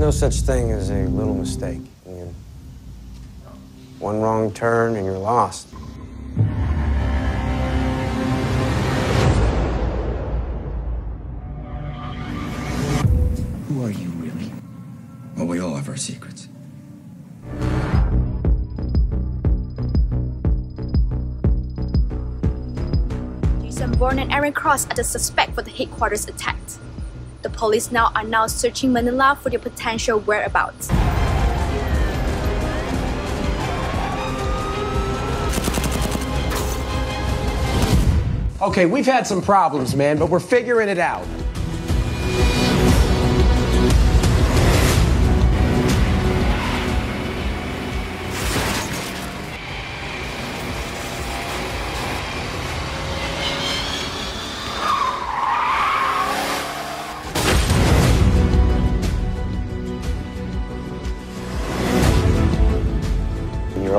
no such thing as a little mistake. Ian. One wrong turn and you're lost. Who are you, really? Well, we all have our secrets. Jason Bourne and Aaron Cross are the suspect for the headquarters attack. The police now are now searching Manila for their potential whereabouts. Okay, we've had some problems, man, but we're figuring it out.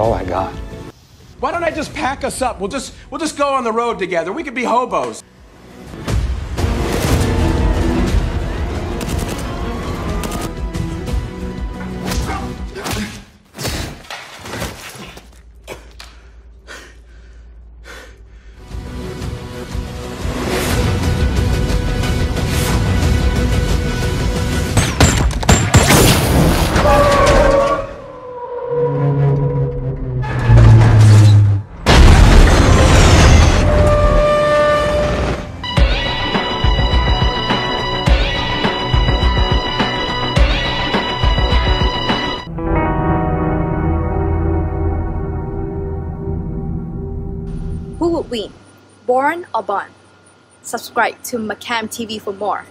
All I got. Why don't I just pack us up? We'll just we'll just go on the road together. We could be hobos. Who would win, Bourne or Bond? Subscribe to Macam TV for more.